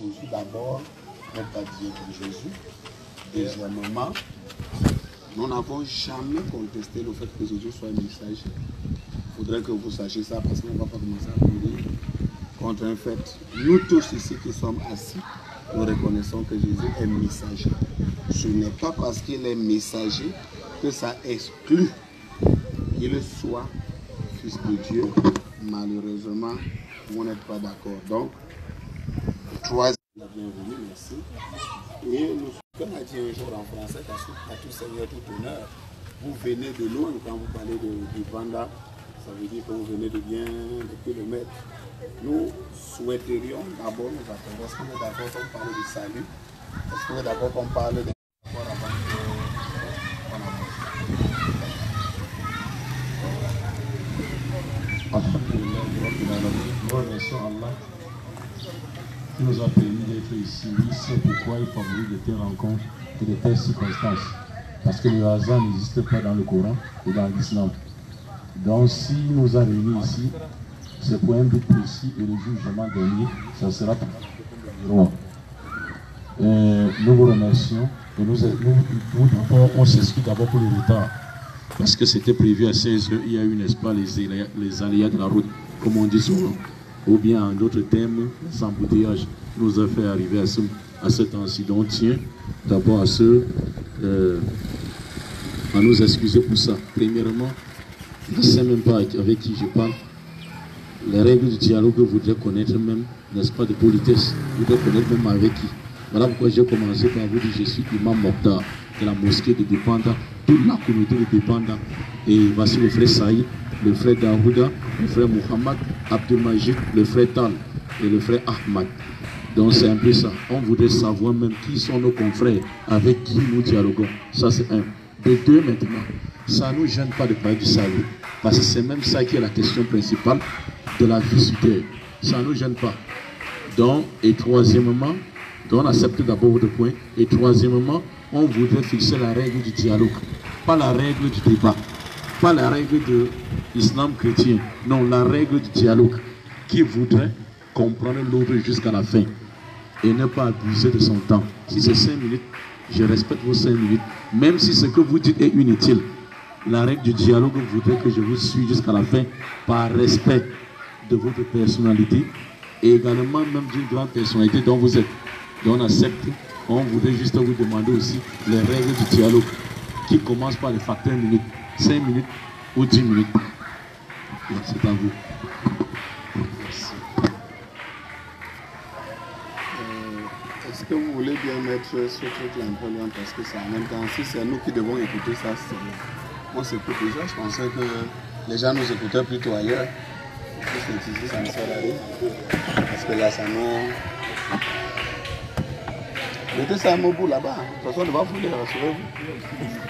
Jésus d'abord pas Dieu comme Jésus. Deuxièmement, nous n'avons jamais contesté le fait que Jésus soit un messager. Il faudrait que vous sachiez ça parce qu'on ne va pas commencer à parler contre un fait. Nous tous ici qui sommes assis, nous reconnaissons que Jésus est messager. Ce n'est pas parce qu'il est messager que ça exclut qu'il soit fils de Dieu. Malheureusement, vous n'êtes pas d'accord. Donc, bienvenue, merci. Et nous, comme a dit un jour en français, à tout Seigneur, tout honneur, vous venez de loin quand vous parlez de, du panda, ça veut dire que vous venez de bien des kilomètres. Nous souhaiterions d'abord nous attendre. Est-ce qu'on est d'accord qu'on parle du salut Est-ce qu'on est d'accord qu'on parle de avant que- qu'on avance Nous remercions Allah nous a permis d'être ici. Sait pourquoi il favorise de telles rencontres et de telles circonstances. Parce que le hasard n'existe pas dans le Coran et dans l'islam. Donc s'il nous a réunis ici, c'est pour un but précis et le jugement dernier, ça sera pour le roi. Euh, nous vous remercions et nous, nous, nous on s'excuse d'abord pour le retard. Parce que c'était prévu à 16h, il y a eu, n'est-ce pas, les, les aléas de la route, comme on dit souvent. Ou bien, en d'autres termes, les embouteillages nous a fait arriver à ce, à ce temps-ci. Donc, on tient d'abord à ce, euh, à nous excuser pour ça. Premièrement, je ne sais même pas avec, qui je parle. Les règles du dialogue je voudrais connaître même, n'est-ce pas, de politesse, je voudrais connaître même avec qui. Voilà pourquoi j'ai commencé par vous dire je suis imam Mokhtar de la mosquée de Dépenda, toute la communauté de Dépenda. Et voici le frère Saïd, le frère Daouda, le frère Mohamed, Abdelmajid, le frère Tal et le frère Ahmad. Donc c'est un peu ça. On voudrait savoir même qui sont nos confrères, avec qui nous dialoguons. Ça c'est un. De deux maintenant, ça ne nous gêne pas de parler du salut. Parce que c'est même ça qui est la question principale de la vie sur terre. Ça ne nous gêne pas. Donc, et troisièmement, on accepte d'abord votre point. Et troisièmement, on voudrait fixer la règle du dialogue, pas la règle du débat, pas la règle de l'islam chrétien. Non, la règle du dialogue qui voudrait comprendre l'autre jusqu'à la fin et ne pas abuser de son temps. Si c'est cinq minutes, je respecte vos cinq minutes, même si ce que vous dites est inutile. La règle du dialogue voudrait que je vous suive jusqu'à la fin par respect de votre personnalité et également même d'une grande personnalité dont vous êtes. Donc on accepte, on voudrait juste vous demander aussi les règles du dialogue qui commencent par les facteurs minutes, 5 minutes ou 10 minutes. C'est à vous. Merci. Euh, Est-ce que vous voulez bien mettre ce truc-là un peu loin parce que c'est en même temps, si c'est nous qui devons écouter ça, c'est on s'écoute déjà. Je pensais que les gens nous écoutaient plutôt ailleurs. Ici, ça me sert à rien. Parce que là, ça nous. Mettez ça à mon bout là-bas. De toute façon, on va vous les rassurez-vous.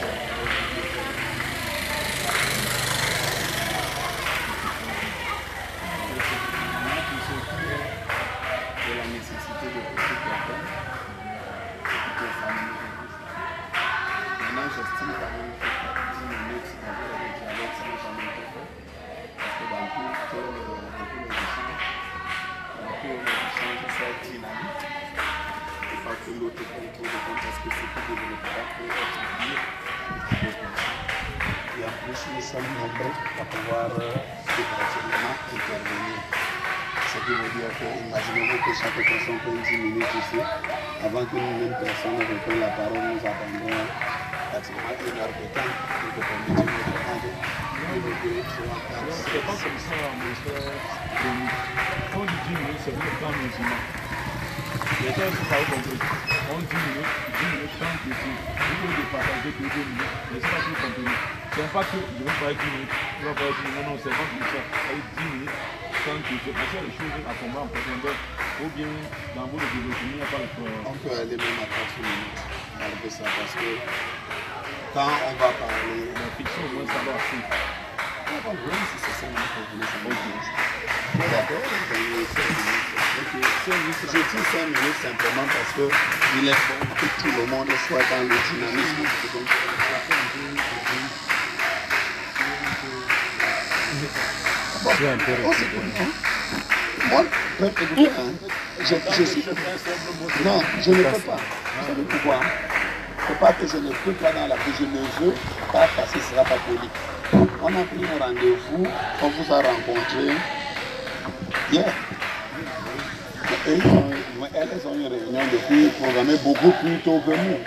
pas que je vais parler 10 minutes, 10 minutes. Non, non, c'est pas comme ça. Avec 10 minutes, qu'il a des choses à bien, il n'y a pas On peut aller même à 4 minutes ça parce que Quand on va parler. Savoir si. On va voir si c'est 5 minutes qu'on voulait savoir. D'accord Donc, cinq minutes. Ok, 5 minutes. Je dis 5 minutes simplement parce que il est bon que tout le monde soit dans le dynamisme. C'est hein. Écoutez, hein, je, je suis. Non, je ne peux pas. Vous savez pourquoi C'est pas que je ne peux pas dans la vie, je ne veux pas parce que ce sera pas poli. On a pris un rendez-vous, on vous a rencontré hier. Et ils ont- elles elles ont une réunion depuis programmée beaucoup plus tôt que nous.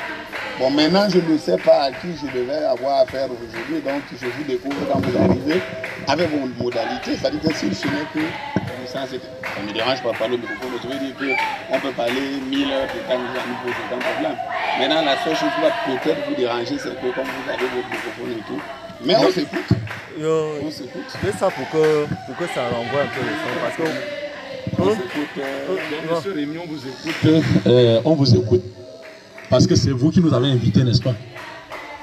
Bon, maintenant, je ne sais pas à qui je devais avoir affaire aujourd'hui, donc je vous découvre quand vous arrivez avec vos modalités. C'est-à-dire que si ce n'est que ça, c'est- ça ne me dérange pas de parler au microphone, je veux dire qu'on peut parler mille heures quand vous nous pose aucun problème. Maintenant, la seule chose qui va peut-être vous déranger, c'est que comme vous avez votre microphone et tout, mais on s'écoute. On s'écoute. C'est ça pour que, pour que ça renvoie un peu le son. Parce que. On Hein? s'écoute. euh, Non. Monsieur Rémi, on vous écoute. Euh, on vous écoute. Parce que c'est vous qui nous avez invités, n'est-ce pas?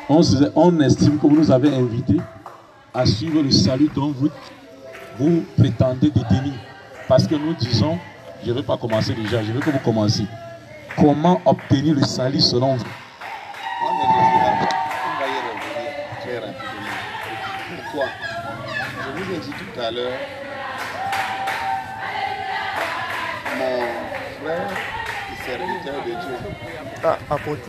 On, on estime que vous nous avez invités à suivre le salut dont vous, vous prétendez détenir. Parce que nous disons, je ne vais pas commencer déjà, je veux que vous commenciez. Comment obtenir le salut selon vous? On est désolé. On va y revenir très rapidement. Pourquoi? Je vous ai dit tout à l'heure, mon frère est serviteur de Dieu. Ah, apporte.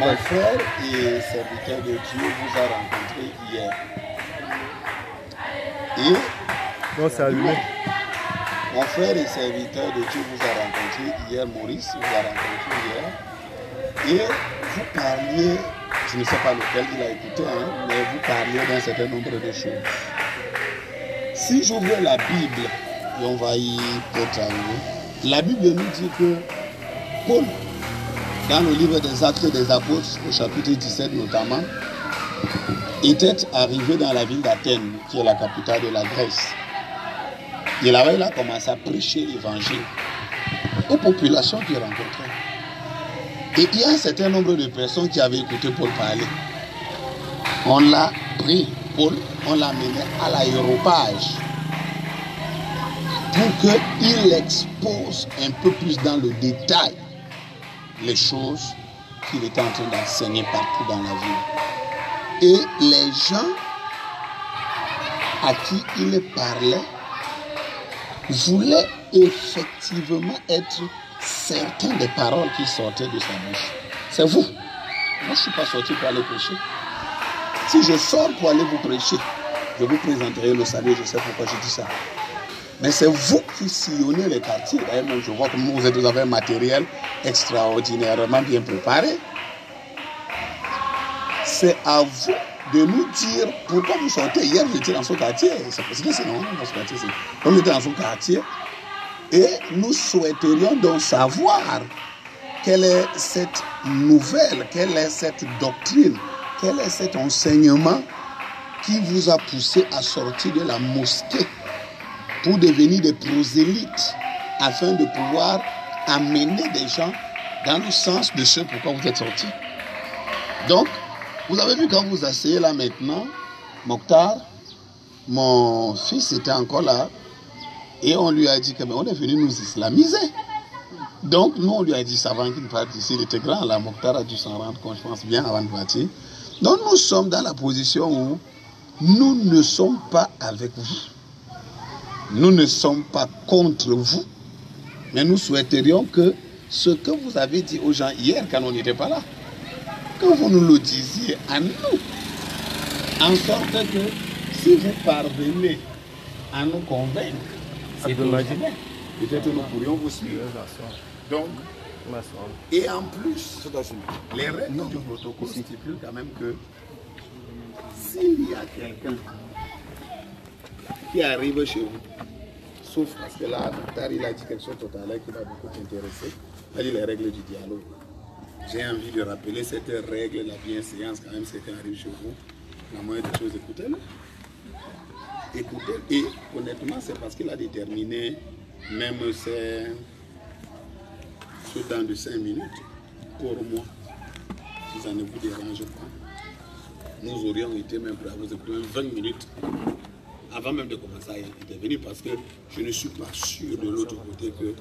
Mon frère et serviteur de Dieu vous a rencontré hier. Et c'est allumé. mon frère et serviteur de Dieu vous a rencontré hier, Maurice vous a rencontré hier. Et vous parliez, je ne sais pas lequel il a écouté, hein, mais vous parliez d'un certain nombre de choses. Si j'ouvre la Bible, et on va y peut-être arriver, la Bible nous dit que Paul, dans le livre des Actes des Apôtres, au chapitre 17 notamment, était arrivé dans la ville d'Athènes, qui est la capitale de la Grèce. Et là-bas, il a commencé à prêcher l'évangile aux populations qu'il rencontrait. Et il y a un certain nombre de personnes qui avaient écouté Paul parler. On l'a pris, Paul, on l'a mené à l'aéropage pour qu'il expose un peu plus dans le détail les choses qu'il était en train d'enseigner partout dans la ville. Et les gens à qui il parlait voulaient effectivement être certains des paroles qui sortaient de sa bouche. C'est vous. Moi, je ne suis pas sorti pour aller prêcher. Si je sors pour aller vous prêcher, je vous présenterai le salut, je sais pourquoi je dis ça. Mais c'est vous qui sillonnez les quartiers. Même je vois que vous, êtes- avez un matériel extraordinairement bien préparé. C'est à vous de nous dire pourquoi vous sortez. Hier, j'étais dans ce quartier. C'est parce que c'est normal dans ce quartier. Donc, j'étais dans ce quartier. Et nous souhaiterions donc savoir quelle est cette nouvelle, quelle est cette doctrine, quel est cet enseignement qui vous a poussé à sortir de la mosquée pour devenir des prosélytes afin de pouvoir amener des gens dans le sens de ce pourquoi vous êtes sortis. Donc, vous avez vu quand vous asseyez là maintenant, Mokhtar, mon fils était encore là, et on lui a dit que mais on est venu nous islamiser. Donc, nous, on lui a dit, ça avant qu'il parte d'ici, il était grand, là, Mokhtar a dû s'en rendre compte, je pense bien, avant de partir. Donc, nous sommes dans la position où nous ne sommes pas avec vous. Nous ne sommes pas contre vous, mais nous souhaiterions que ce que vous avez dit aux gens hier, quand on n'était pas là, que vous nous le disiez à nous, en sorte que si vous parvenez à nous convaincre, c'est. Peut-être nous pourrions vous suivre. Donc, et en plus, les règles du protocole stipulent quand même que s'il y a quelqu'un qui arrive chez vous, sauf parce que là, Mokhtar, il a dit quelque chose tout à l'heure qui va beaucoup t'intéresser, il a dit les règles du dialogue. J'ai envie de rappeler cette règle, la bienséance, quand même, c'est quand arrive chez vous, la moindre des choses, écoutez-le. Écoutez, et honnêtement, c'est parce qu'il a déterminé même ces, ce temps de 5 minutes pour moi. si ça ne vous dérange pas, nous aurions été même prêts à vous écouter même 20 minutes avant même de commencer à intervenir parce que je ne suis pas sûr de l'autre côté que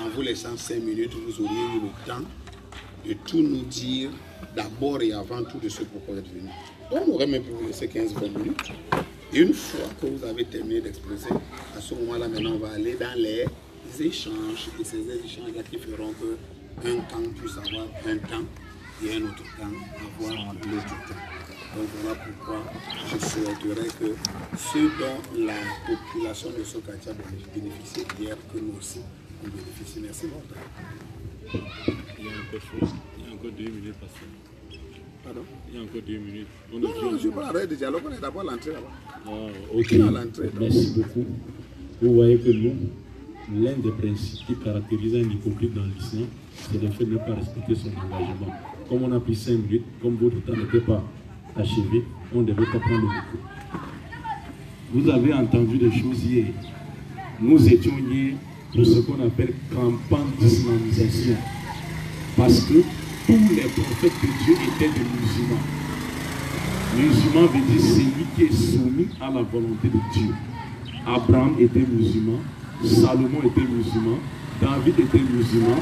en vous laissant 5 minutes, vous auriez eu le temps de tout nous dire d'abord et avant tout de ce pourquoi vous êtes venu. Donc, on aurait même pu vous laisser 15-20 minutes. Une fois que vous avez terminé d'exposer, à ce moment-là, maintenant, on va aller dans les échanges. Et ces échanges qui feront que un camp puisse avoir un temps et un autre camp avoir l'autre temps. Donc voilà pourquoi je souhaiterais que ceux dont la population de Sokatia bénéficie hier, que nous aussi, on bénéficie. Merci longtemps. Il y a encore chose. Il y a encore deux minutes parce que. Pardon? Il y a encore deux minutes. On Non, non, je arrêté de dialogue, on est d'abord à l'entrée là-bas. Ah, ok, merci beaucoup. Vous voyez que nous, l'un des principes qui caractérise un hypocrite dans l'islam, c'est le fait de ne pas respecter son engagement. Comme on a pris 5 minutes, comme votre temps n'était pas achevé, on devait pas prendre le micro. Vous avez entendu des choses hier. Nous étions hier dans ce qu'on appelle campagne d'islamisation. Parce que tous les prophètes de Dieu étaient des musulmans. Musulman veut dire celui qui est soumis à la volonté de Dieu. Abraham était musulman, Salomon était musulman, David était musulman,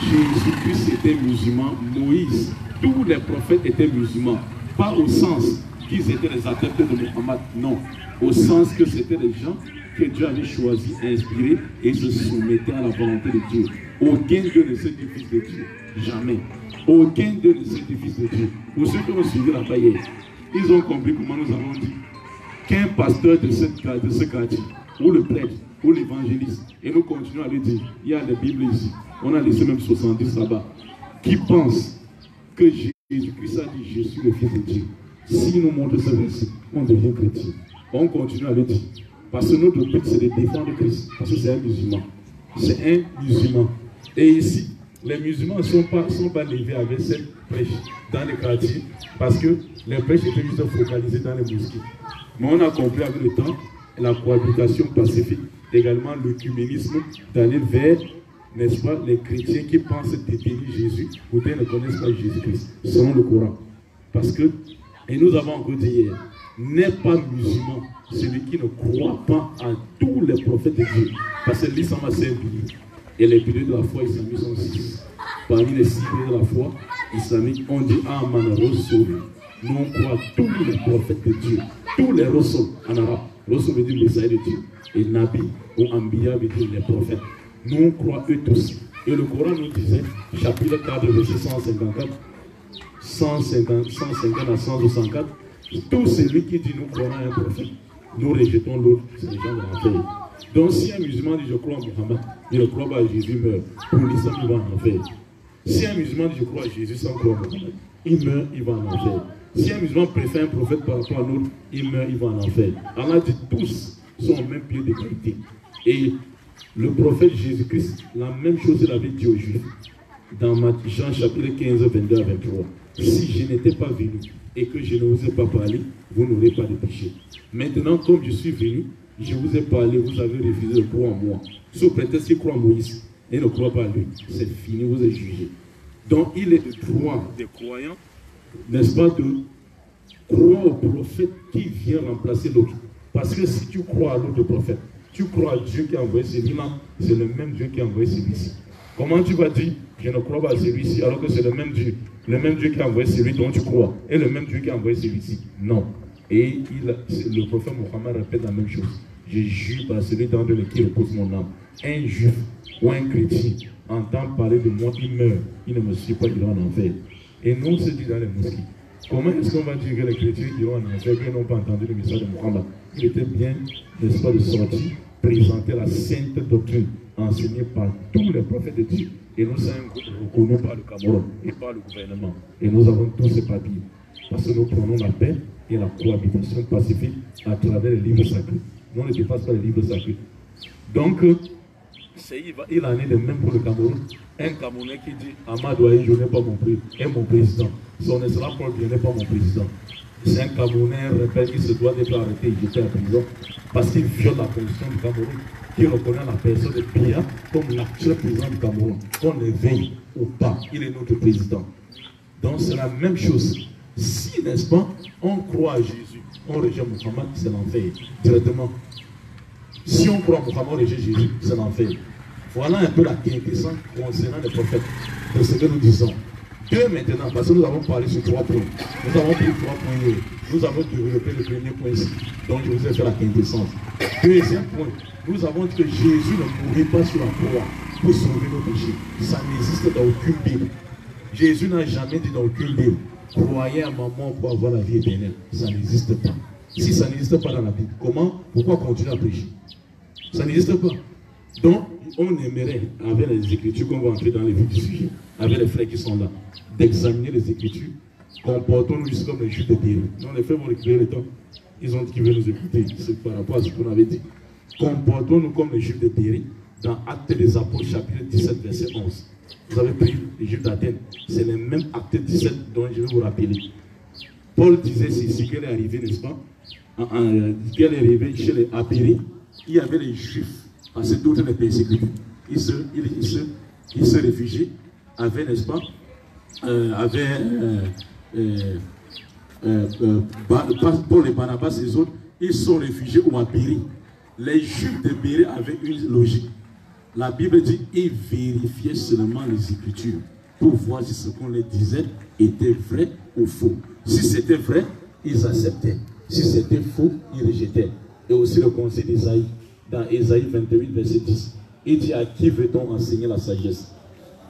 Jésus-Christ était musulman, Moïse, tous les prophètes étaient musulmans. Pas au sens qu'ils étaient les adeptes de Muhammad, non. Au sens que c'était des gens que Dieu avait choisis, inspirés et se soumettaient à la volonté de Dieu. Aucun d'eux ne s'est fils de Dieu. Jamais. Aucun d'eux ne s'est fils de Dieu. Pour ceux qui ont suivi la paille, ils ont compris comment nous avons dit qu'un pasteur de, cette, de ce quartier, ou le prêtre, ou l'évangéliste, et nous continuons à le dire, il y a des Bibles ici, on a laissé même 70 là-bas, qui pensent que Jésus-Christ a dit, je suis le Fils de Dieu. Si nous montrons ce verset, on devient chrétien. On continue à le dire. Parce que notre but, c'est de défendre Christ. Parce que c'est un musulman. C'est un musulman. Et ici, les musulmans ne sont pas, sont pas levés avec cette prêche dans les quartiers. Parce que les prêches étaient juste focalisées dans les mosquées. Mais on a compris avec le temps la cohabitation pacifique, également l'œcuménisme, d'aller vers, n'est-ce pas, les chrétiens qui pensent détenir Jésus, ou bien ne connaissent pas Jésus-Christ, selon le Coran. Parce que, et nous avons encore dit hier, n'est pas musulman celui qui ne croit pas en tous les prophètes de Dieu. Parce que l'islam a cinq. Et les piliers de la foi islamique sont six. Parmi les six piliers de la foi islamique, on dit Aman Rasul. Nous on croit tous les prophètes de Dieu, tous les Rasul en arabe. Rasul veut dire Messaïe de Dieu. Et Nabi ou Ambiya veut dire les prophètes. Nous croit eux tous. Et le Coran nous disait, chapitre 4, verset 154, 150, 150 à 164, tout celui qui dit nous croyons à un prophète, nous rejetons l'autre, c'est les gens de l'enfer. Donc si un musulman dit je crois en Mohammed, il ne croit pas à Jésus, meurt. Pour l'islam, il va en enfer. Si un musulman dit je crois à Jésus sans croire en Mohammed, il meurt, il va en enfer. Si un musulman préfère un prophète par rapport à l'autre, il meurt, il va en enfer. Allah dit tous sont au même pied d'égalité. Et le prophète Jésus-Christ, la même chose il avait dit aux Juifs dans Jean chapitre 15, 22 à 23. Si je n'étais pas venu et que je ne vous ai pas parlé, vous n'aurez pas de péché. Maintenant, comme je suis venu, je vous ai parlé, vous avez refusé de croire en moi. Sous prétexte qu'il croit en Moïse et ne croit pas à lui. C'est fini, vous êtes jugé. Donc il est de droit des croyants, n'est-ce pas, de croire au prophète qui vient remplacer l'autre. Parce que si tu crois à l'autre prophète, tu crois Dieu qui a envoyé celui-là, c'est le même Dieu qui a envoyé celui-ci. Comment tu vas dire, je ne crois pas à celui-ci, alors que c'est le même Dieu, le même Dieu qui a envoyé celui dont tu crois, et le même Dieu qui a envoyé celui-ci Non. Et le prophète Mohammed répète la même chose. Je jure par celui d'entre eux qui repose mon âme. Un juif ou un chrétien entend parler de moi, il meurt, il ne me suit pas, il va en enfer. Et nous, on se dit dans les mosquées, comment est-ce qu'on va dire que les chrétiens iront en enfer, qu'ils n'ont pas entendu le message de Mohammed Il était bien, n'est-ce pas, de sortir, présenter la sainte doctrine enseignée par tous les prophètes de Dieu. Et nous sommes reconnus par le Cameroun et par le gouvernement. Et nous avons tous ces papiers. Parce que nous prenons la paix et la cohabitation pacifique à travers les livres sacrés. Nous, ne dépasse pas les livres sacrés. Donc, il, en est de même pour le Cameroun. Un Camerounais qui dit Amadou je n'ai pas mon prix, est mon président. Son excellence Paul n'est pas mon président. C'est un Camerounais, un rebelle qui se doit d'être arrêté et jeté en prison parce qu'il viole la constitution du Cameroun, qui reconnaît la personne de Biya comme l'actuel président du Cameroun, qu'on le veille ou pas. Il est notre président. Donc c'est la même chose. Si, n'est-ce pas, on croit à Jésus, on rejette Muhammad, c'est l'enfer, directement. Si on croit on rejette Jésus, c'est l'enfer. Voilà un peu la quintessence concernant les prophètes de ce que nous disons. Deux maintenant, parce que nous avons parlé sur trois points. Nous avons pris trois points. Nous avons développé le premier point ici. Donc je vous ai fait la quintessence. Deuxième point, nous avons dit que Jésus ne mourrait pas sur la croix pour sauver nos péchés. Ça n'existe dans aucune Bible. Jésus n'a jamais dit dans aucune Bible, croyez à ma mort pour avoir la vie éternelle. Ça n'existe pas. Si ça n'existe pas dans la Bible, comment, pourquoi continuer à pécher Ça n'existe pas. Donc, on aimerait, avec les Écritures qu'on va entrer dans les sujet, avec les frères qui sont là, d'examiner les Écritures. Comportons-nous juste comme les Juifs de Béry. Non, les frères vont récupérer le temps. Ils ont dit qu'ils veulent nous écouter. C'est par rapport à ce qu'on avait dit. Comportons-nous comme les Juifs de Béry dans Actes des Apôtres, chapitre 17, verset 11. Vous avez pris les Juifs d'Athènes. C'est les mêmes Actes 17 dont je vais vous rappeler. Paul disait ceci, qu'elle est arrivée, n'est-ce pas? Qu'elle est arrivée chez les Apéris. Il y avait les Juifs, parce que d'autres les persécutés. Ils se, ils, se, ils avaient, n'est-ce pas euh, Avaient. Euh, euh, Paul et Barnabas et les autres, ils sont réfugiés au Apéri. Les Juifs de Béry avaient une logique. La Bible dit ils vérifiaient seulement les Écritures pour voir si ce qu'on leur disait était vrai ou faux. Si c'était vrai, ils acceptaient. Si c'était faux, ils rejetaient. Et aussi le conseil d'Ésaïe, dans Ésaïe 28, verset 10. Il dit à qui veut-on enseigner la sagesse?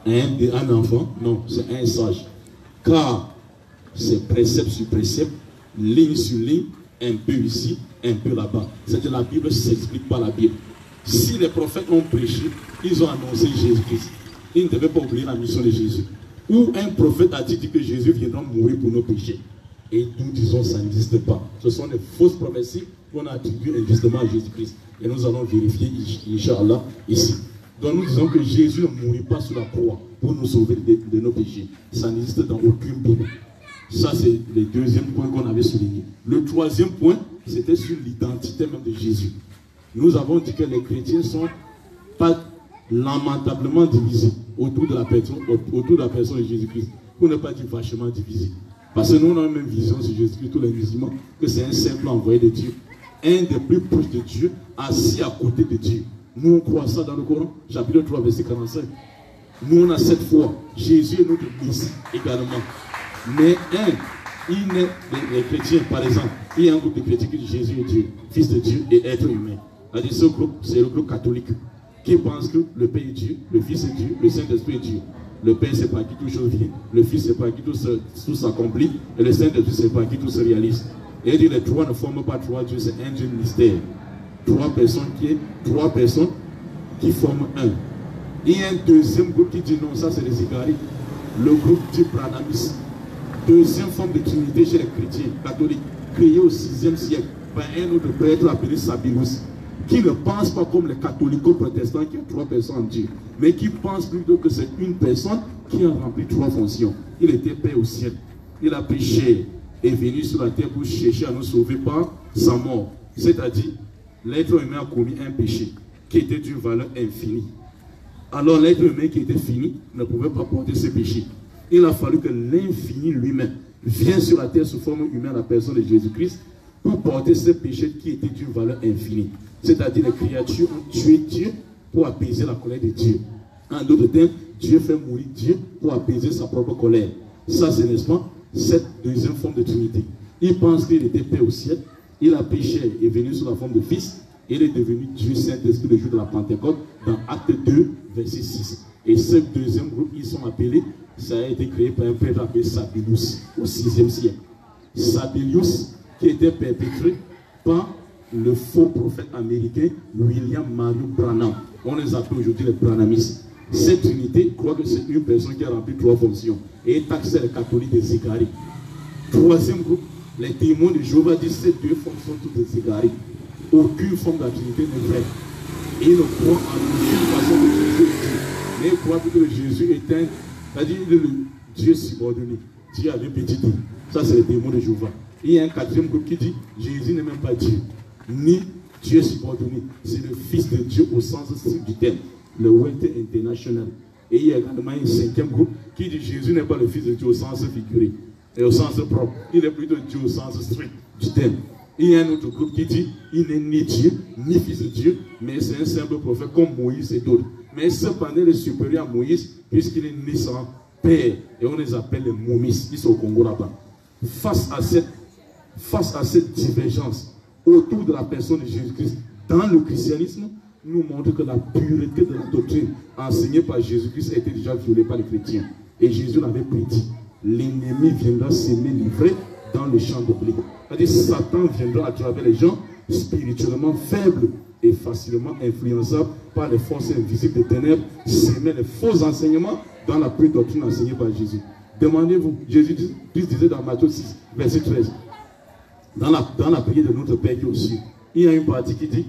Un, enfant? Non, c'est un sage. Car c'est précepte sur précepte, ligne sur ligne, un peu ici, un peu là-bas. C'est que la Bible ne s'explique pas la Bible. Si les prophètes ont prêché, ils ont annoncé Jésus-Christ. Ils ne devaient pas oublier la mission de Jésus. Ou un prophète a dit que Jésus viendra mourir pour nos péchés. Et nous disons ça n'existe pas. Ce sont des fausses prophéties qu'on a attribuées injustement à Jésus-Christ. Et nous allons vérifier, Inch'Allah, ici. Donc nous disons que Jésus ne mourit pas sur la croix pour nous sauver de, nos péchés. Ça n'existe dans aucune Bible. Ça, c'est le deuxième point qu'on avait souligné. Le troisième point, c'était sur l'identité même de Jésus. Nous avons dit que les chrétiens sont pas lamentablement divisés autour de la personne, autour de de Jésus-Christ. Pour ne pas dire vachement divisés. Parce que nous, on a la même vision sur Jésus-Christ, tous les musulmans, que c'est un simple envoyé de Dieu. Un des plus proches de Dieu, assis à côté de Dieu. Nous, on croit ça dans le Coran, chapitre 3, verset 45. Nous, on a cette foi. Jésus est notre Messie également. Mais un, il naît, les, chrétiens, par exemple, il y a un groupe de chrétiens qui dit Jésus est Dieu, Fils de Dieu et être humain. C'est le groupe catholique qui pense que le Père est Dieu, le Fils est Dieu, le Saint-Esprit est Dieu. Le Père, c'est par qui toute chose vient. Le Fils, c'est par qui tout, tout s'accomplit. Et le Saint-Esprit, c'est par qui tout se réalise. Et dit les trois ne forment pas trois dieux, c'est un Dieu mystère. Trois personnes qui, trois personnes qui forment un. Il y a un deuxième groupe qui dit non, ça c'est les Icaris. Le groupe dit Branamis. Deuxième forme de trinité chez les chrétiens catholiques, créée au 6e siècle par un autre prêtre appelé Sabinus, qui ne pense pas comme les catholico-protestants qui ont trois personnes en Dieu, mais qui pense plutôt que c'est une personne qui a rempli trois fonctions. Il était Père au ciel, il a péché, est venu sur la terre pour chercher à nous sauver par sa mort. C'est-à-dire, l'être humain a commis un péché qui était d'une valeur infinie. Alors l'être humain qui était fini ne pouvait pas porter ce péché. Il a fallu que l'infini lui-même vienne sur la terre sous forme humaine, la personne de Jésus-Christ, pour porter ce péché qui était d'une valeur infinie. C'est-à-dire les créatures ont tué Dieu pour apaiser la colère de Dieu. En d'autres termes, Dieu fait mourir Dieu pour apaiser sa propre colère. Ça, c'est n'est-ce pas cette deuxième forme de Trinité. Il pense qu'il était Père au ciel, il a péché et est venu sous la forme de Fils, il est devenu Dieu Saint-Esprit le jour de la Pentecôte dans Acte 2, verset 6. Et ce deuxième groupe, ils sont appelés, ça a été créé par un prêtre appelé au 6e siècle. Sabinus, qui était perpétré par le faux prophète américain William Mario Branham. On les appelle aujourd'hui les Branhamistes. Cette unité croit que c'est une personne qui a rempli trois fonctions et est taxé les catholiques des égarés. Troisième groupe, les témoins de Jéhovah disent que ces deux formes sont toutes des égarés. Aucune forme Trinité n'est vraie. Ils ne croient en aucune façon que Jésus est Dieu. Mais ils croient que Jésus est un, c'est-à-dire le Dieu subordonné. Dieu a deux petits dieux. Ça, c'est les témoins de Jéhovah. Il y a un quatrième groupe qui dit Jésus n'est même pas Dieu, ni Dieu subordonné. C'est le Fils de Dieu au sens strict du terme, le Welter International. Et il y a également un cinquième groupe qui dit Jésus n'est pas le Fils de Dieu au sens figuré et au sens propre. Il est plutôt Dieu au sens strict du terme. Il y a un autre groupe qui dit il n'est ni Dieu, ni Fils de Dieu, mais c'est un simple prophète comme Moïse et d'autres. Mais cependant, il est supérieur à Moïse puisqu'il est né sans père. Et on les appelle les moumis. Ils sont au Congo là-bas. Face à cette, face à cette divergence autour de la personne de Jésus-Christ dans le christianisme, nous montre que la pureté de la doctrine enseignée par Jésus-Christ été déjà violée par les chrétiens. Et Jésus l'avait prédit. L'ennemi viendra s'aimer livré dans le champ de blé. C'est-à-dire Satan viendra à travers les gens spirituellement faibles et facilement influençables par les forces invisibles des ténèbres, s'aimer les faux enseignements dans la pure doctrine enseignée par Jésus. Demandez-vous, Jésus disait dans Matthieu 6, verset 13, dans la, dans la prière de notre Père qui est aussi, il y a une partie qui dit,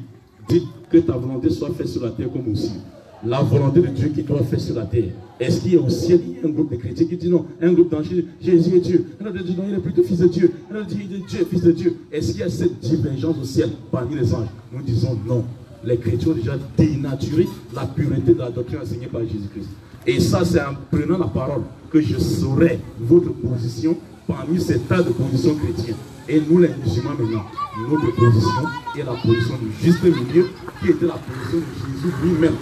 dit que ta volonté soit faite sur la terre comme au ciel. La volonté de Dieu qui doit faire sur la terre. Est-ce qu'il y a au ciel un groupe de chrétiens qui dit non, un groupe d'anges, Jésus est Dieu. Un autre dit non, il est plutôt fils de Dieu. Un autre dit il est fils de Dieu. Est-ce qu'il y a cette divergence au ciel parmi les anges? Nous disons non. Les chrétiens ont déjà dénaturé la pureté de la doctrine enseignée par Jésus-Christ. Et ça, c'est en prenant la parole que je saurai votre position parmi ces tas de positions chrétiennes. Et nous, les musulmans, maintenant, notre position est la position du juste milieu, qui était la position de Jésus lui-même.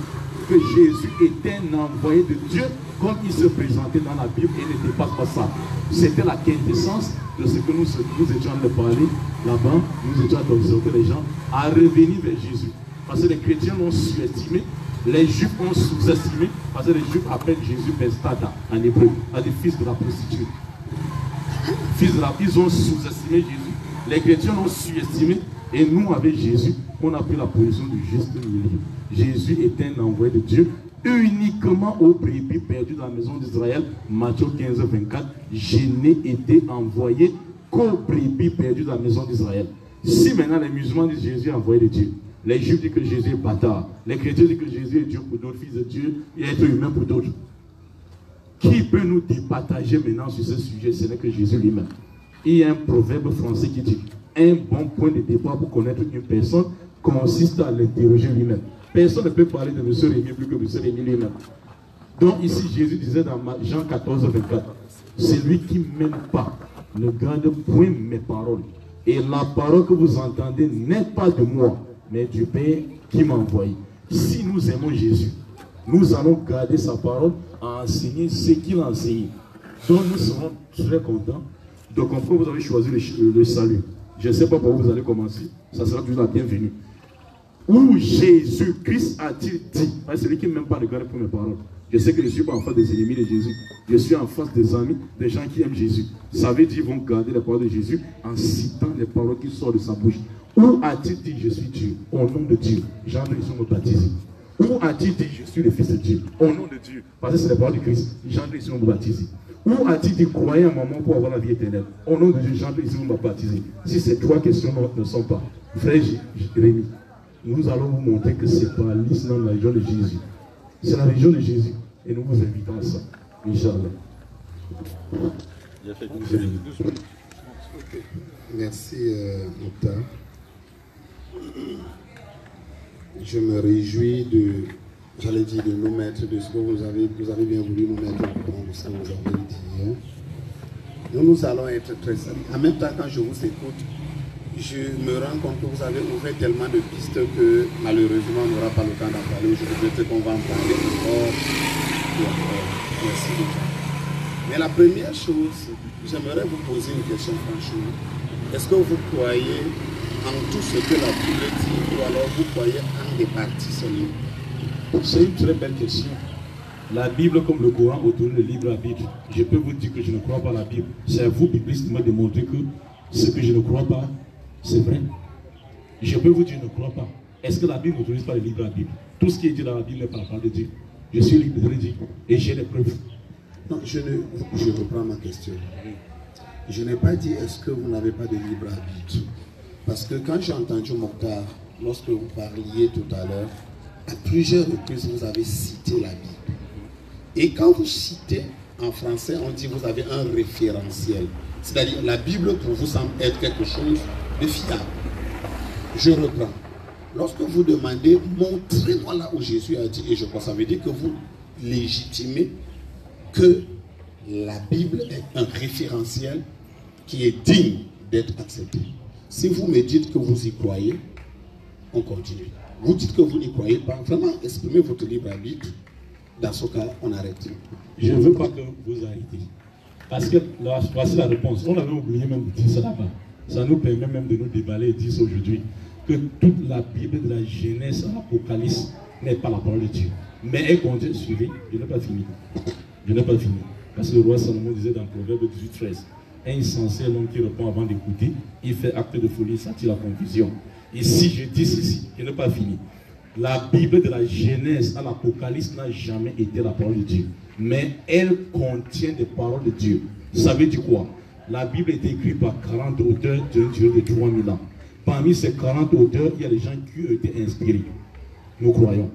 Que Jésus était un envoyé de Dieu, comme il se présentait dans la Bible, et n'était pas pas ça. C'était la quintessence de ce que nous, nous étions de parler là-bas. Nous étions d'exhorter les gens à revenir vers Jésus. Parce que les chrétiens l'ont sous-estimé, les juifs ont sous-estimé, parce que les juifs appellent Jésus Bestada en hébreu, à des fils de la prostituée. La ils ont sous-estimé Jésus. Les chrétiens l'ont sous-estimé. Et nous, avec Jésus, on a pris la position du juste milieu. Jésus est un envoyé de Dieu uniquement aux brebis perdus dans la maison d'Israël. Matthieu 15, 24. Je n'ai été envoyé qu'aux brebis perdus dans la maison d'Israël. Si maintenant les musulmans disent Jésus est envoyé de Dieu, les juifs disent que Jésus est bâtard, les chrétiens disent que Jésus est Dieu pour d'autres, fils de Dieu et être humain pour d'autres. Qui peut nous départager maintenant sur ce sujet? Ce n'est que Jésus lui-même. Il y a un proverbe français qui dit un bon point de départ pour connaître une personne consiste à l'interroger lui-même. Personne ne peut parler de M. Rémi plus que M. Rémi lui-même. Donc ici, Jésus disait dans Jean 14, 24, celui qui ne m'aime pas ne garde point mes paroles. Et la parole que vous entendez n'est pas de moi, mais du Père qui m'a envoyé. Si nous aimons Jésus, nous allons garder sa parole à enseigner ce qu'il a enseigné. Donc nous serons très contents comprendre que vous avez choisi le, salut. Je ne sais pas par où vous allez commencer. Ça sera toujours la bienvenue. Où Jésus-Christ a-t-il dit? C'est celui qui ne m'aime pas regarder pour mes paroles. Je sais que je ne suis pas en face des ennemis de Jésus. Je suis en face des amis, des gens qui aiment Jésus. Ça veut dire qu'ils vont garder les paroles de Jésus en citant les paroles qui sortent de sa bouche. Où a-t-il dit je suis Dieu? Au nom de Dieu. Jean ils sont baptisés. Où a-t-il dit je suis le Fils de Dieu Au nom de Dieu. Parce que c'est les paroles du Christ. Jean ils sont baptisés. Où a-t-il dit croyez en maman pour avoir la vie éternelle Au nom de Dieu, Jean ils sont baptisés. Si ces trois questions ne sont pas, frère Jérémie, nous allons vous montrer que c'est pas l'islam dans la région de Jésus. C'est la région de Jésus. Et nous vous invitons à ça. Inch'Allah. Merci, euh, Mokhtar. Je me réjouis de, j'allais dire, de nous mettre de ce que vous avez, vous avez bien voulu nous mettre au courant de ce que vous avez dit hier. Nous, nous allons être très sérieux. En même temps, quand je vous écoute, je me rends compte que vous avez ouvert tellement de pistes que malheureusement, on n'aura pas le temps d'en parler. Je regrette qu'on va en parler encore. Merci beaucoup. Mais la première chose, j'aimerais vous poser une question franchement. Est-ce que vous croyez en tout ce que la Bible dit ou alors vous croyez en des parties seulement C'est une très belle question. La Bible, comme le Coran, autorise le livre à Bible. Je peux vous dire que je ne crois pas à la Bible. C'est à vous, biblistes, de me démontrer que ce que je ne crois pas, c'est vrai. Je peux vous dire, je ne crois pas. Est-ce que la Bible n'autorise pas le livre à Bible? Tout ce qui est dit dans la Bible n'est pas la parole de Dieu. Je suis libre de dire et j'ai les preuves. Non, je, ne, je reprends ma question. Je n'ai pas dit est-ce que vous n'avez pas de libre arbitre. Parce que quand j'ai entendu Mokhtar, lorsque vous parliez tout à l'heure, à plusieurs reprises, vous avez cité la Bible. Et quand vous citez en français, on dit vous avez un référentiel. C'est-à-dire la Bible pour vous semble être quelque chose de fiable. Je reprends. Lorsque vous demandez, montrez-moi là où Jésus a dit, et je crois, ça veut dire que vous légitimer que la Bible est un référentiel qui est digne d'être accepté. Si vous me dites que vous y croyez, on continue. Vous dites que vous n'y croyez pas, vraiment exprimez votre libre arbitre. Dans ce cas, on arrête. Je ne veux pas que vous arrêtiez. Parce que là, voici la réponse. On avait oublié même de dire ça là-bas. Ça nous permet même de nous déballer et dire aujourd'hui que toute la Bible de la Genèse à l'Apocalypse n'est pas la parole de Dieu. Mais elle contient, suivez, je n'ai pas fini. Je n'ai pas fini. Parce que le roi Salomon disait dans Proverbe 18, 13, insensé l'homme qui répond avant d'écouter, il fait acte de folie, ça tire la confusion. Et si je dis ceci, je n'ai pas fini. La Bible de la Genèse à l'Apocalypse n'a jamais été la parole de Dieu. Mais elle contient des paroles de Dieu. Ça veut dire quoi? La Bible est écrite par 40 auteurs d'une durée de 3000 ans. Parmi ces 40 auteurs, il y a des gens qui ont été inspirés. Nous croyons.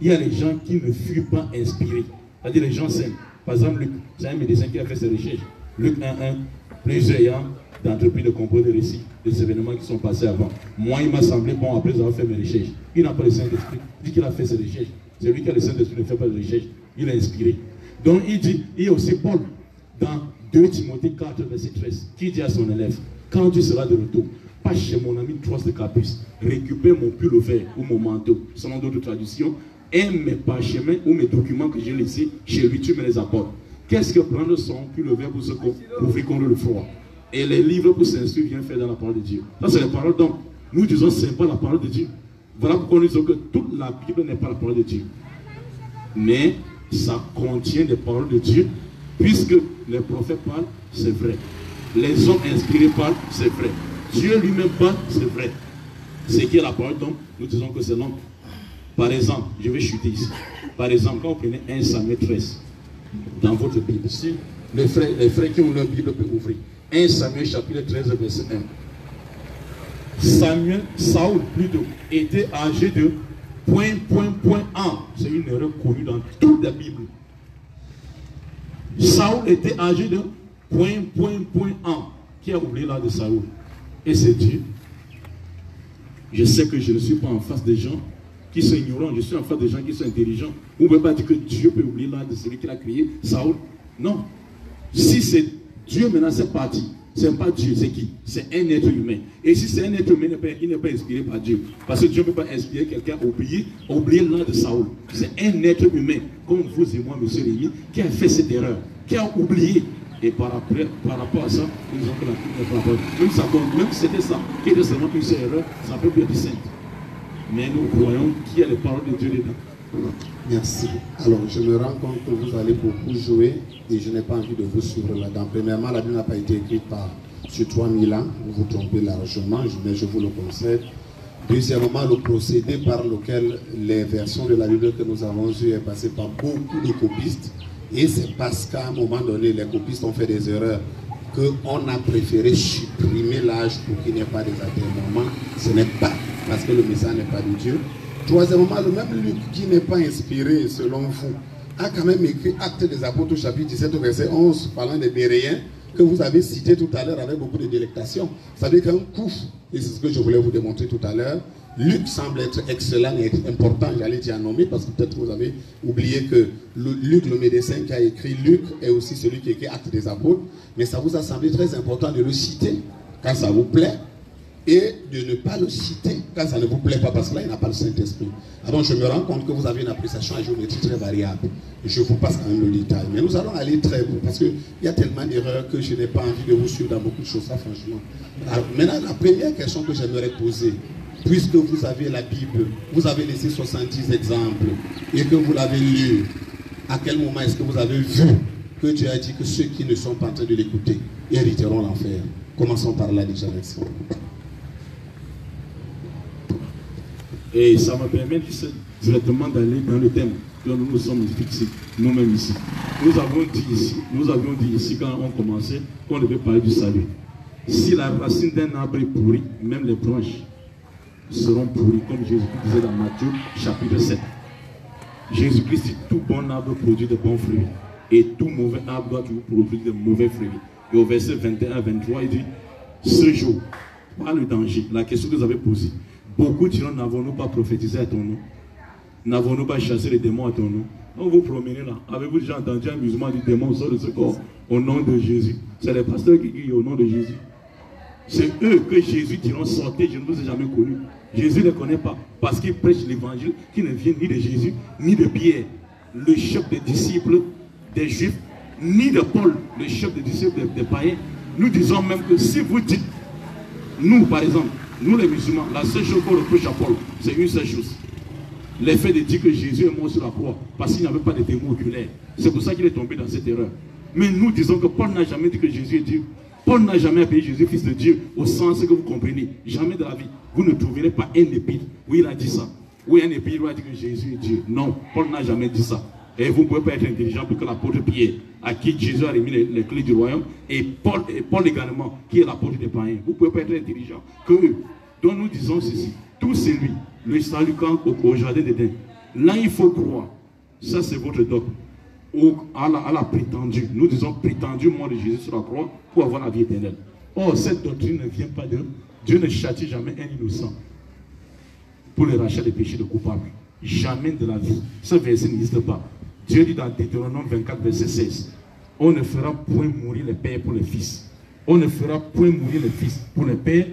Il y a des gens qui ne furent pas inspirés. C'est-à-dire les gens sains. Par exemple, Luc, c'est un médecin qui a fait ses recherches. Luc 1.1, plusieurs ayants d'entreprise de composer des récits des événements qui sont passés avant. Moi, il m'a semblé bon après avoir fait mes recherches. Il n'a pas le Saint-Esprit. Dit qu'il a fait ses recherches. C'est lui qui a le Saint-Esprit ne fait pas de recherches. Il est inspiré. Donc il dit, il y a aussi Paul dans 2 Timothée 4, verset 13, qui dit à son élève, quand tu seras de retour, pas chez mon ami Trosse de Caprice, récupère mon pull vert ou mon manteau, selon d'autres traductions, et mes parchemins ou mes documents que j'ai laissés chez lui, tu me les apportes. Qu'est-ce que prendre son pull vert pour se couvrir contre le froid Et les livres pour s'instruire viennent faire dans la parole de Dieu. Ça, c'est la parole donc. Nous disons, ce n'est pas la parole de Dieu. Voilà pourquoi nous disons que toute la Bible n'est pas la parole de Dieu. Mais ça contient des paroles de Dieu, puisque les prophètes parlent, c'est vrai. Les hommes inspirés parlent, c'est vrai. Dieu lui-même parle, c'est vrai. Ce qui est la parole d'homme, nous disons que c'est l'homme. Par exemple, je vais chuter ici. Par exemple, quand vous prenez 1 Samuel 13, dans votre Bible, si les frères, les frères qui ont leur Bible peuvent ouvrir. 1 Samuel chapitre 13, verset 1. Samuel, Saoul plutôt, était âgé de point, point, point 1. C'est une erreur connue dans toute la Bible. Saoul était âgé de point, point, point 1. Qui a oublié là de Saoul Et c'est Dieu. Je sais que je ne suis pas en face des gens qui sont ignorants, je suis en face des gens qui sont intelligents. Vous ne pouvez pas dire que Dieu peut oublier là de celui qui l'a créé, Saoul. Non. Si c'est Dieu maintenant, c'est parti. Ce n'est pas Dieu, c'est qui? C'est un être humain. Et si c'est un être humain, il n'est pas, inspiré par Dieu. Parce que Dieu ne peut pas inspirer quelqu'un à oublier, oublier l'un de Saoul. C'est un être humain, comme vous et moi, monsieur Rémi, qui a fait cette erreur, qui a oublié. Et par, après, par rapport à ça, nous avons la Même, ça, même si c'était ça, qui était seulement une erreur, ça peut plus être sainte. Mais nous croyons qu'il y a les paroles de Dieu dedans. Merci. Alors, je me rends compte que vous allez beaucoup jouer et je n'ai pas envie de vous suivre là-dedans. Premièrement, la Bible n'a pas été écrite par sur 3000 ans. Vous vous trompez largement, mais je vous le concède. Deuxièmement, le procédé par lequel les versions de la Bible que nous avons eues est passé par beaucoup de copistes. Et c'est parce qu'à un moment donné, les copistes ont fait des erreurs qu'on a préféré supprimer l'âge pour qu'il n'y ait pas des atermoiements. Ce n'est pas parce que le message n'est pas de Dieu. Troisièmement, le même Luc qui n'est pas inspiré selon vous a quand même écrit Acte des Apôtres chapitre 17 verset 11 parlant des Béréens que vous avez cité tout à l'heure avec beaucoup de délectation. Vous savez qu'un coup, et c'est ce que je voulais vous démontrer tout à l'heure, Luc semble être excellent et important, j'allais dire nommer, parce que peut-être vous avez oublié que Luc, le médecin qui a écrit Luc, est aussi celui qui a écrit Acte des Apôtres, mais ça vous a semblé très important de le citer quand ça vous plaît, et de ne pas le citer quand ça ne vous plaît pas, parce que là, il n'a pas le Saint-Esprit. Alors, je me rends compte que vous avez une appréciation à géométrie très variable. Je vous passe quand même le détail. Mais nous allons aller très vite, parce qu'il y a tellement d'erreurs que je n'ai pas envie de vous suivre dans beaucoup de choses, ça, franchement. Alors, maintenant, la première question que j'aimerais poser, puisque vous avez la Bible, vous avez laissé 70 exemples, et que vous l'avez lu, à quel moment est-ce que vous avez vu que Dieu a dit que ceux qui ne sont pas en train de l'écouter hériteront l'enfer? Commençons par là déjà, merci. Et ça me permet directement d'aller dans le thème que nous nous sommes fixés, nous-mêmes ici. Nous avons dit ici, nous avions dit ici quand on commençait qu'on devait parler du salut. Si la racine d'un arbre est pourrie, même les branches seront pourries, comme Jésus disait dans Matthieu chapitre 7. Jésus-Christ dit tout bon arbre produit de bons fruits et tout mauvais arbre doit toujours produire de mauvais fruits. Et au verset 21 23, il dit Ce jour, pas le danger, la question que vous avez posée, Beaucoup diront, n'avons-nous pas prophétisé à ton nom? N'avons-nous pas chassé les démons à ton nom? Quand vous promenez là, avez-vous déjà entendu un musulman dire démon sort de ce corps au nom de Jésus? C'est les pasteurs qui crient au nom de Jésus. C'est eux que Jésus diront sortez, je ne vous ai jamais connus. Jésus ne les connaît pas parce qu'ils prêchent l'évangile qui ne vient ni de Jésus ni de Pierre, le chef des disciples des Juifs, ni de Paul, le chef des disciples des païens. Nous disons même que si vous dites, nous par exemple, nous les musulmans, la seule chose qu'on reproche à Paul, c'est une seule chose. L'effet de dire que Jésus est mort sur la croix parce qu'il n'y avait pas de témoin oculaire. C'est pour ça qu'il est tombé dans cette erreur. Mais nous disons que Paul n'a jamais dit que Jésus est Dieu. Paul n'a jamais appelé Jésus fils de Dieu au sens que vous comprenez. Jamais de la vie. Vous ne trouverez pas un épître où il a dit ça. Où un épître où il a dit que Jésus est Dieu. Non, Paul n'a jamais dit ça. Et vous ne pouvez pas être intelligent plus que l'apôtre Pierre, à qui Jésus a remis les, les clés du royaume, et Paul, et également, qui est l'apôtre des païens. Vous ne pouvez pas être intelligent que eux. Donc nous disons ceci. Tout c'est lui, le salut quand au, au jardin d'Éden. Là, il faut croire. Ça, c'est votre dogme. À, la, à la prétendue. Nous disons prétendu mort de Jésus sur la croix pour avoir la vie éternelle. Or, cette doctrine ne vient pas de Dieu ne châtie jamais un innocent pour le rachat des péchés de coupables. Jamais de la vie. Ce verset n'existe pas. Dieu dit dans Deutéronome 24, verset 16, on ne fera point mourir les pères pour les fils. On ne fera point mourir les fils pour les pères.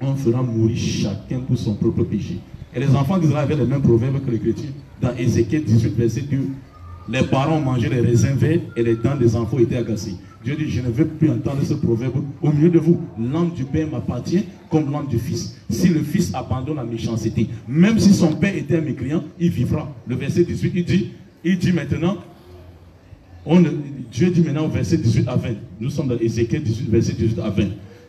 On fera mourir chacun pour son propre péché. Et les enfants d'Israël avaient les mêmes proverbes que les chrétiens. Dans Ézéchiel 18, verset 2, les parents mangé les raisins verts et les dents des enfants étaient agacées. Dieu dit, je ne veux plus entendre ce proverbe au milieu de vous. L'âme du Père m'appartient comme l'âme du Fils. Si le Fils abandonne la méchanceté, même si son Père était un mécréant, il vivra. Le verset 18, il dit, il dit maintenant, Dieu dit maintenant au verset 18 à 20. Nous sommes dans Ézéchiel 18, verset 18 à 20.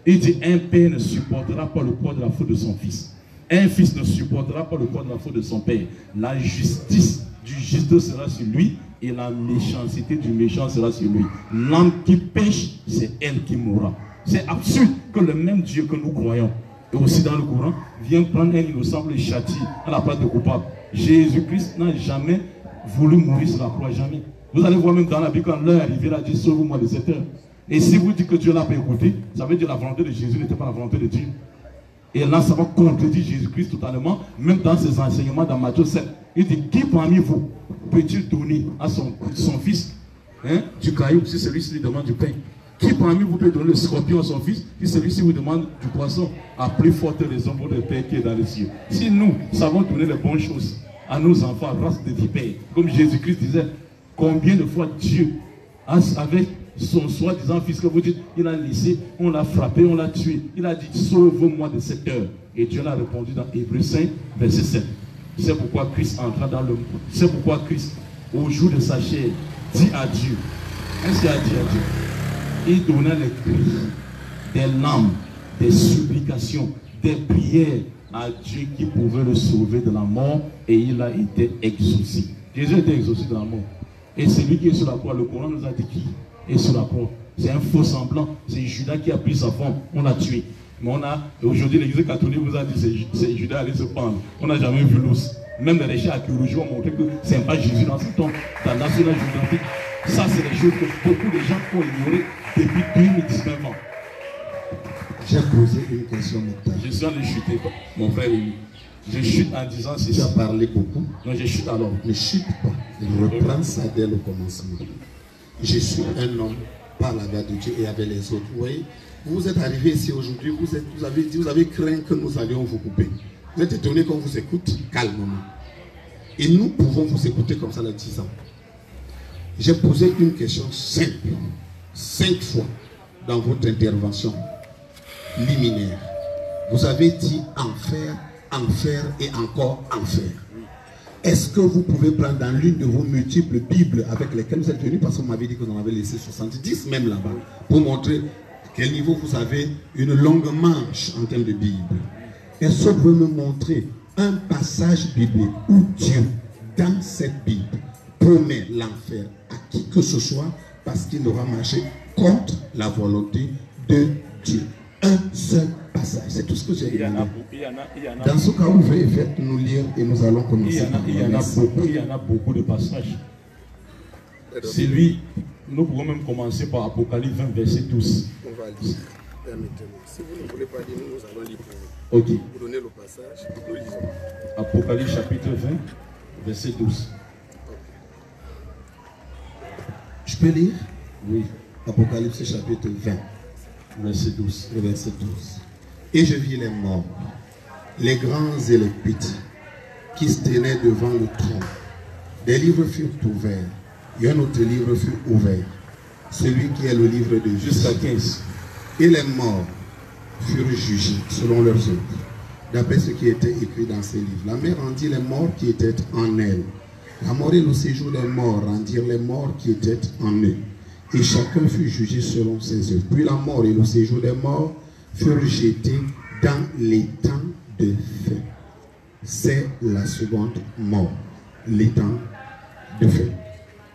Il dit, un père ne supportera pas le poids de la faute de son fils. Un fils ne supportera pas le poids de la faute de son père. La justice du juste sera sur lui et la méchanceté du méchant sera sur lui. L'âme qui pêche, c'est elle qui mourra. C'est absurde que le même Dieu que nous croyons, et aussi dans le courant, vienne prendre un innocent le châtier à la place de coupable. Jésus-Christ n'a jamais voulu mourir sur la croix, jamais. Vous allez voir même dans la Bible, quand l'heure est arrivée, il a dit Sauve-moi de cette heure. Et si vous dites que Dieu l'a pas écouté, ça veut dire que la volonté de Jésus n'était pas la volonté de Dieu. Et là, ça va contredire Jésus-Christ totalement, même dans ses enseignements dans Matthieu 7. Il dit Qui parmi vous peut-il donner à son, son fils hein, du caillou si celui-ci lui demande du pain? Qui parmi vous peut donner le scorpion à son fils si celui-ci vous demande du poisson? À plus forte raison, votre Père qui est dans les cieux. Si nous savons donner les bonnes choses à nos enfants, race de vipères, comme Jésus-Christ disait, combien de fois Dieu, avec son soi-disant fils que vous dites, il a laissé, on l'a frappé, on l'a tué. Il a dit, sauve-moi de cette heure. Et Dieu l'a répondu dans Hébreu 5, verset 7. C'est pourquoi Christ entra dans le monde. C'est pourquoi Christ, au jour de sa chair, dit à Dieu. Qu'est-ce qu'il a dit à Dieu Il donna les cris, des larmes, des supplications, des prières à Dieu qui pouvait le sauver de la mort et il a été exaucé. Jésus a été exaucé de la mort. Et celui qui est sur la croix, le Coran nous a dit qui est sur la croix. C'est un faux semblant. C'est Judas qui a pris sa forme. On l'a tué. Mais on a, aujourd'hui, l'église catholique vous a dit c'est c'est Judas allait se pendre. On n'a jamais vu l'os. Même les recherches archéologiques ont montré que ce n'est pas Jésus dans ce temps, dans la. Ça, c'est des choses que beaucoup de gens ont ignorées depuis 2019 ans. J'ai posé une question. Je suis allé chuter, mon frère. Je chute en disant Tu ceci. as parlé beaucoup. Non, je chute alors. Ne chute pas. Reprends ça dès le commencement. Je suis un homme par la grâce de Dieu et avec les autres. Vous voyez, vous êtes arrivé ici aujourd'hui, vous, êtes- vous avez dit, vous avez craint que nous allions vous couper. Vous êtes étonné qu'on vous écoute calmement. Et nous pouvons vous écouter comme ça dans 10 ans. J'ai posé une question simple, cinq fois dans votre intervention liminaire. Vous avez dit enfer, enfer et encore enfer. Est-ce que vous pouvez prendre dans l'une de vos multiples Bibles avec lesquelles vous êtes venus, parce que vous m'avez dit que vous en avez laissé 70 même là-bas, pour montrer à quel niveau vous avez une longue manche en termes de Bible. Est-ce que vous pouvez me montrer un passage biblique où Dieu, dans cette Bible, promet l'enfer à qui que ce soit parce qu'il aura marché contre la volonté de Dieu? Un seul passage. C'est tout ce que j'ai Il y en a demandé. beaucoup. Il y en a, il y en a, Dans ce cas, ouvrez, faites-nous lire et nous allons commencer. il y en a beaucoup. Il y en a beaucoup de passages. C'est lui. Nous pouvons même commencer par Apocalypse 20, verset 12. On va lire. Permettez-moi. Si vous ne voulez pas lire, nous, nous allons lire pour vous. Ok. Vous donnez le passage, nous lisons. Apocalypse chapitre 20, verset 12. peux lire? Oui, Apocalypse chapitre 20, verset 12. le verset 12. Et je vis les morts, les grands et les petits, qui se tenaient devant le trône. Des livres furent ouverts, et un autre livre fut ouvert, celui qui est le livre de vie. Jusqu'à 15. Et les morts furent jugés selon leurs œuvres, d'après ce qui était écrit dans ces livres. La mer rendit les morts qui étaient en elle. La mort et le séjour des morts rendirent les morts qui étaient en eux. Et chacun fut jugé selon ses œuvres. Puis la mort et le séjour des morts furent jetés dans l'étang de feu. C'est la seconde mort, l'étang de feu.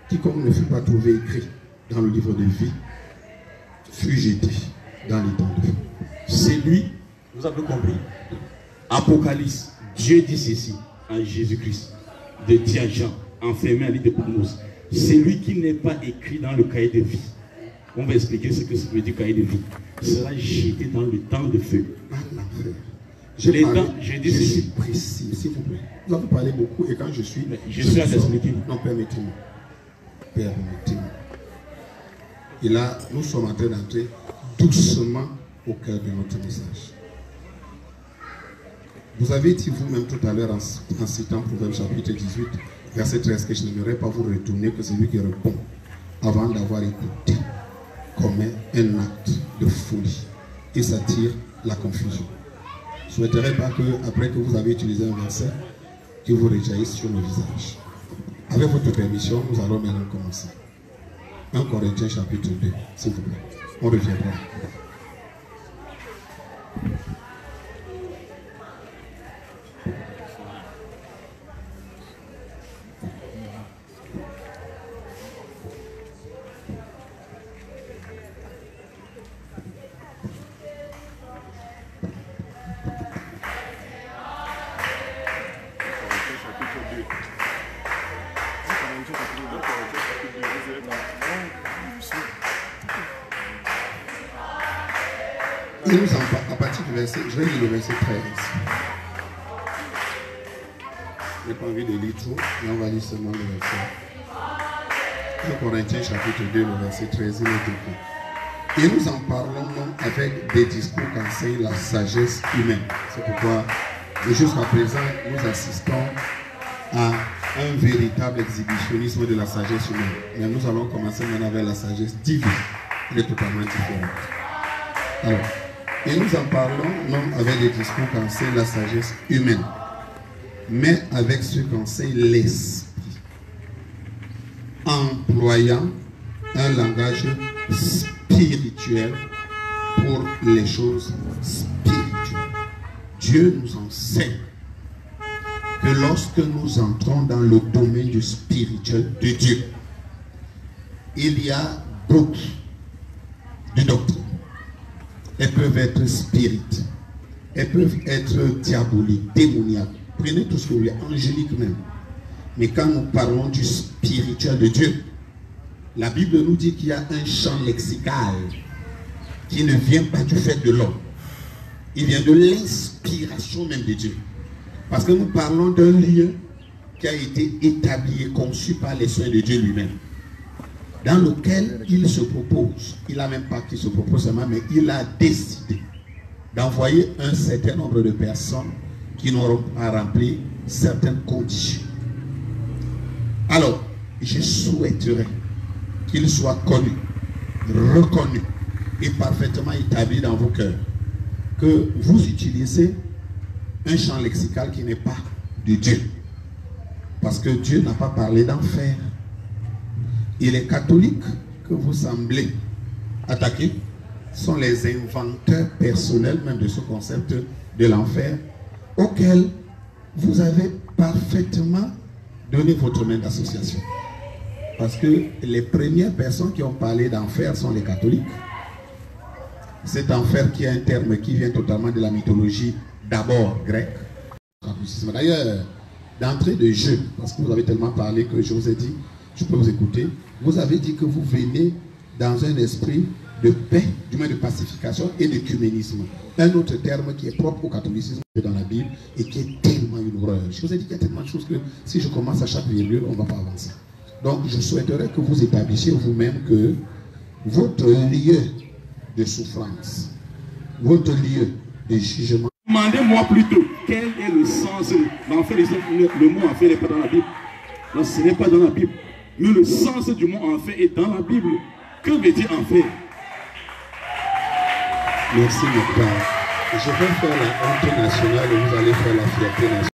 Quiconque ne fut pas trouvé écrit dans le livre de vie fut jeté dans l'étang de feu. C'est lui, vous avez compris. Apocalypse, Dieu dit ceci en Jésus-Christ, de dire à Jean, enfermé à l'île de Patmos. C'est lui qui n'est pas écrit dans le cahier de vie. On va expliquer ce que veut dire cahier de vie. Sera jeté dans le temps de feu. à l'enfer. J'ai Les parlé- dents, je dis je suis précis, s'il vous plaît. Vous avez parlé beaucoup et quand je suis. Mais je suis à t'expliquer. Non, permettez-moi. Permettez-moi. Et là, nous sommes en train d'entrer doucement au cœur de notre message. Vous avez dit vous-même tout à l'heure en, en citant Proverbe chapitre 18, verset 13, que je n'aimerais pas vous retourner que celui qui répond avant d'avoir écouté commet un acte de folie et s'attire la confusion. Je ne souhaiterais pas que, après que vous avez utilisé un verset, que vous rejaillisse sur le visage. Avec votre permission, nous allons maintenant commencer. 1 Corinthiens chapitre 2, s'il vous plaît. On reviendra. Sagesse humaine. C'est pourquoi, jusqu'à présent, nous assistons à un véritable exhibitionnisme de la sagesse humaine. Nous allons commencer maintenant avec la sagesse divine. Elle est totalement différente. Et nous en parlons non avec des discours qu'enseigne la sagesse humaine, mais avec ce qu'enseigne l'esprit, employant un langage spirituel pour les choses spirituelles. Dieu nous enseigne que lorsque nous entrons dans le domaine du spirituel de Dieu, il y a beaucoup de doctrines. Elles peuvent être spirites. Elles peuvent être diaboliques, démoniaques. Prenez tout ce que vous voulez, angéliques même. Mais quand nous parlons du spirituel de Dieu, la Bible nous dit qu'il y a un champ lexical qui ne vient pas du fait de l'homme. Il vient de l'inspiration même de Dieu. Parce que nous parlons d'un lieu qui a été établi et conçu par les soins de Dieu lui-même dans lequel il se propose, il n'a même pas qu'il se propose seulement, mais il a décidé d'envoyer un certain nombre de personnes qui n'auront pas rempli certaines conditions. Alors, je souhaiterais qu'il soit connu, reconnu et parfaitement établi dans vos cœurs que vous utilisez un champ lexical qui n'est pas de Dieu. Parce que Dieu n'a pas parlé d'enfer. Et les catholiques que vous semblez attaquer sont les inventeurs personnels même de ce concept de l'enfer auquel vous avez parfaitement donné votre main d'association. Parce que les premières personnes qui ont parlé d'enfer sont les catholiques. Cet enfer qui est un terme qui vient totalement de la mythologie d'abord grecque. D'ailleurs, d'entrée de jeu, parce que vous avez tellement parlé que je vous ai dit, je peux vous écouter, vous avez dit que vous venez dans un esprit de paix, du moins de pacification et d'écuménisme. Un autre terme qui est propre au catholicisme dans la Bible et qui est tellement une horreur. Je vous ai dit qu'il y a tellement de choses que si je commence à chaque virgule, on ne va pas avancer. Donc, je souhaiterais que vous établissiez vous-même que votre lieu de souffrance, votre lieu de jugement, Demandez-moi plutôt quel est le sens. L'enfer, le, le mot enfer n'est pas dans la Bible. Non, ce n'est pas dans la Bible. Mais le sens du mot enfer est dans la Bible. Que veut dire enfer merci mon père. Je vais faire la honte nationale et vous allez faire la fierté nationale.